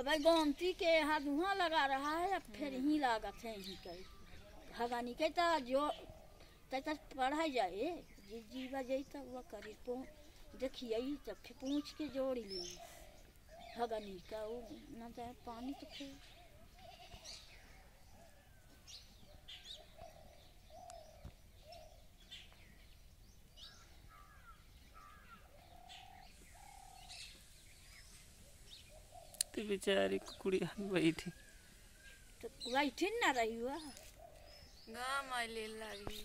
अब गोमती के यहाँ धुआँ लगा रहा है, अब फिर ही लागत है यहीं कर भगानी के तो जो तक पढ़ा जाए जी जीवा बजे तब वह करी पो, देखिए तब फिर पूछ के जोड़ी ली भगानी का वो ना पानी तो फिर तो बेचारी कुकुड़िया बैठी. तो बैठी ना रही हुआ गाँव में ले लगी